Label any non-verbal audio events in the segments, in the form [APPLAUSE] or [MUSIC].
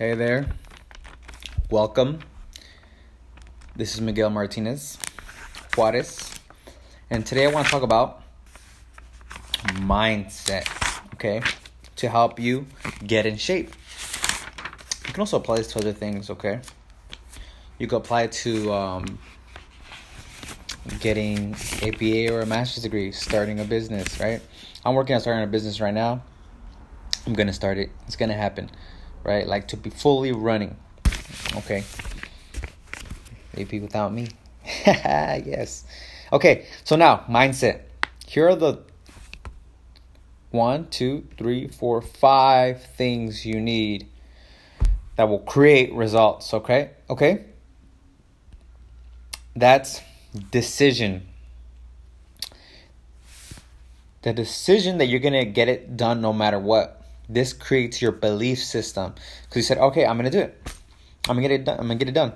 Hey there. Welcome. This is Miguel Martinez Juarez. And today I want to talk about mindset, okay? To help you get in shape. You can also apply this to other things, okay? You can apply it to um, getting APA or a master's degree, starting a business, right? I'm working on starting a business right now. I'm gonna start it. It's gonna happen, right? Like to be fully running. Okay. AP without me. [LAUGHS] yes. Okay, so now mindset. Here are the one, two, three, four, five things you need that will create results. Okay, okay. That's decision. The decision that you're gonna get it done no matter what. This creates your belief system because you said, "Okay, I'm gonna do it. I'm gonna get it done. I'm gonna get it done."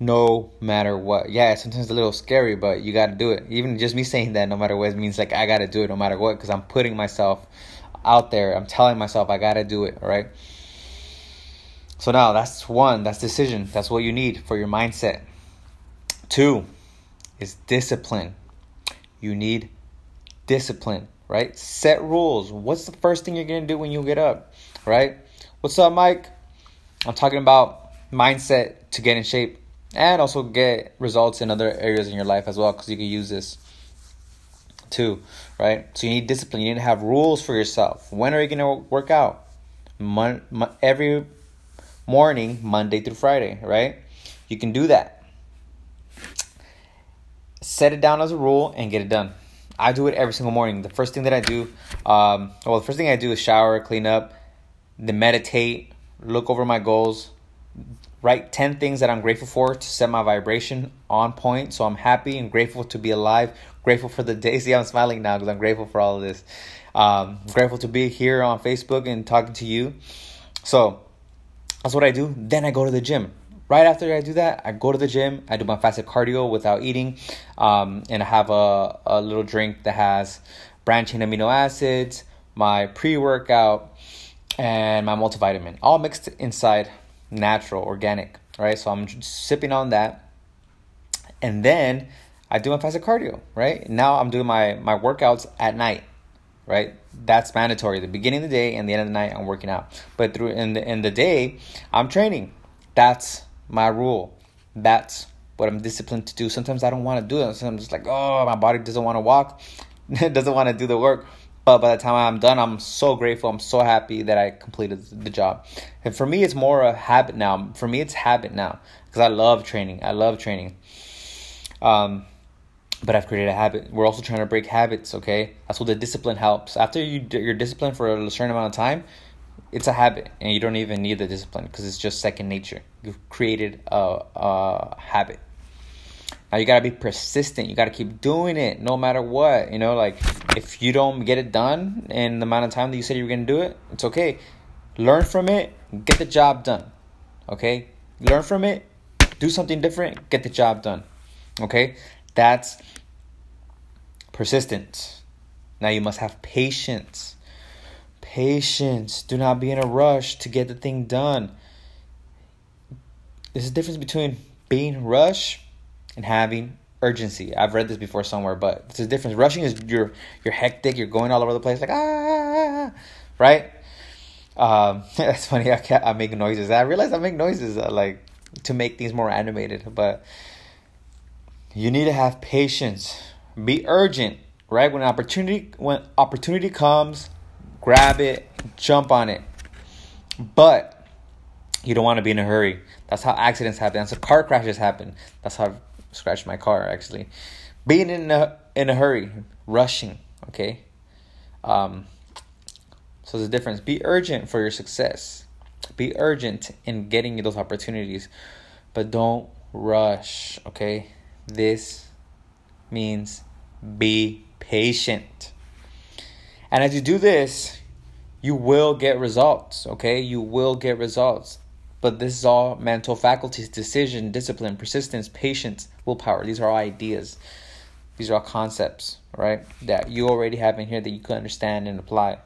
no matter what. Yeah, sometimes a little scary, but you got to do it. Even just me saying that, no matter what, means like I got to do it no matter what because I'm putting myself out there. I'm telling myself I got to do it, right? So now that's one, that's decision. That's what you need for your mindset. Two is discipline. You need discipline, right? Set rules. What's the first thing you're going to do when you get up, right? What's up, Mike? I'm talking about mindset to get in shape and also get results in other areas in your life as well because you can use this too right so you need discipline you need to have rules for yourself when are you going to work out Mon- every morning monday through friday right you can do that set it down as a rule and get it done i do it every single morning the first thing that i do um, well the first thing i do is shower clean up then meditate look over my goals write 10 things that I'm grateful for to set my vibration on point. So I'm happy and grateful to be alive, grateful for the [LAUGHS] day. See, I'm smiling now because I'm grateful for all of this. Um, grateful to be here on Facebook and talking to you. So that's what I do. Then I go to the gym. Right after I do that, I go to the gym. I do my fasted cardio without eating, um, and I have a, a little drink that has branched amino acids, my pre workout, and my multivitamin, all mixed inside natural, organic, right? So I'm sipping on that. And then I do my fasted cardio, right? Now I'm doing my, my workouts at night, right? That's mandatory. The beginning of the day and the end of the night, I'm working out. But through in the in the day, I'm training. That's my rule. That's what I'm disciplined to do. Sometimes I don't want to do it. Sometimes I'm just like, oh, my body doesn't want to walk, [LAUGHS] doesn't want to do the work. But by the time I'm done, I'm so grateful. I'm so happy that I completed the job. And for me, it's more a habit now. For me, it's habit now because I love training. I love training. Um, but I've created a habit. We're also trying to break habits. Okay, that's what the discipline helps. After you you're disciplined for a certain amount of time, it's a habit, and you don't even need the discipline because it's just second nature. You've created a, a habit. Now you gotta be persistent. You gotta keep doing it no matter what. You know, like if you don't get it done in the amount of time that you said you were gonna do it, it's okay. Learn from it, get the job done. Okay? Learn from it, do something different, get the job done. Okay? That's persistence. Now you must have patience. Patience. Do not be in a rush to get the thing done. There's a difference between being rushed and having urgency. I've read this before somewhere, but it's a difference. Rushing is you're you're hectic, you're going all over the place, like ah, right? Um, [LAUGHS] that's funny. I can't, I make noises. I realize I make noises uh, like to make things more animated, but you need to have patience. Be urgent, right? When opportunity when opportunity comes, grab it, jump on it. But you don't want to be in a hurry. That's how accidents happen. That's how car crashes happen. That's how I scratched my car actually. Being in a in a hurry, rushing, okay? Um so there's a difference. Be urgent for your success. Be urgent in getting those opportunities, but don't rush, okay? This means be patient. And as you do this, you will get results, okay? You will get results. But this is all mental faculties, decision, discipline, persistence, patience, willpower. These are all ideas. These are all concepts, right? That you already have in here that you can understand and apply.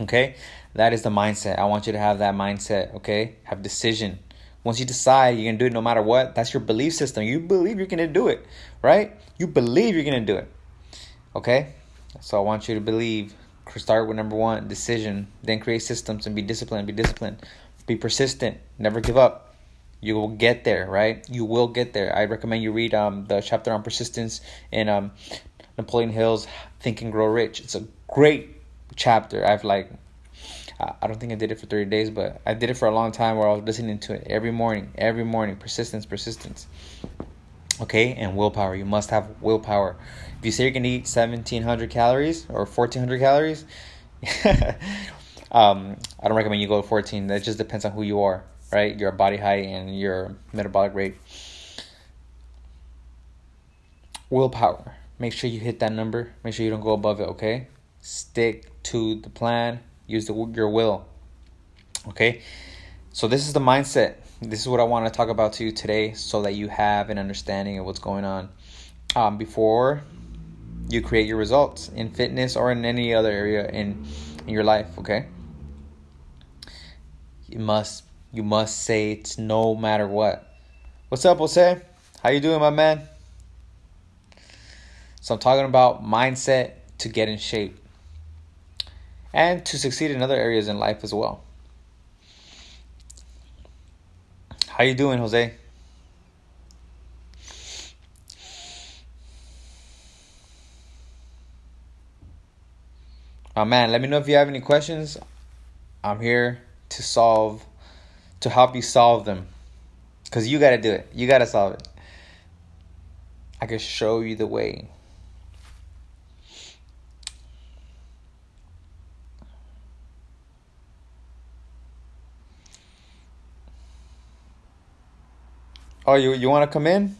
Okay? That is the mindset. I want you to have that mindset, okay? Have decision. Once you decide you're to do it no matter what, that's your belief system. You believe you're to do it, right? You believe you're to do it. Okay? So I want you to believe. Start with number one, decision. Then create systems and be disciplined. Be disciplined. Be persistent. Never give up. You will get there, right? You will get there. I recommend you read um, the chapter on persistence in um, Napoleon Hill's Think and Grow Rich. It's a great chapter. I've like I don't think I did it for 30 days, but I did it for a long time where I was listening to it every morning, every morning. Persistence, persistence. Okay, and willpower. You must have willpower. If you say you're gonna eat 1700 calories or 1400 calories, [LAUGHS] um, I don't recommend you go to 14. That just depends on who you are, right? Your body height and your metabolic rate. Willpower. Make sure you hit that number. Make sure you don't go above it, okay? Stick to the plan Use the, your will. Okay? So, this is the mindset. This is what I want to talk about to you today so that you have an understanding of what's going on um, before you create your results in fitness or in any other area in, in your life. Okay? You must you must say it's no matter what. What's up, Jose? How you doing, my man? So I'm talking about mindset to get in shape and to succeed in other areas in life as well. How you doing, Jose? Oh man, let me know if you have any questions. I'm here to solve to help you solve them. Cuz you got to do it. You got to solve it. I can show you the way. Oh, you you want to come in?